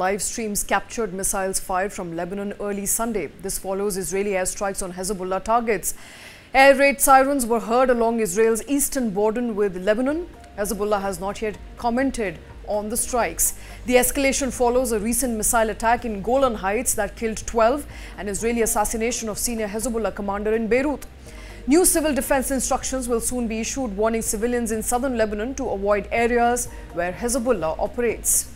live streams captured missiles fired from Lebanon early Sunday. This follows Israeli airstrikes on Hezbollah targets. Air raid sirens were heard along Israel's eastern border with Lebanon. Hezbollah has not yet commented on the strikes. The escalation follows a recent missile attack in Golan Heights that killed 12 and Israeli assassination of senior Hezbollah commander in Beirut. New civil defense instructions will soon be issued warning civilians in southern Lebanon to avoid areas where Hezbollah operates.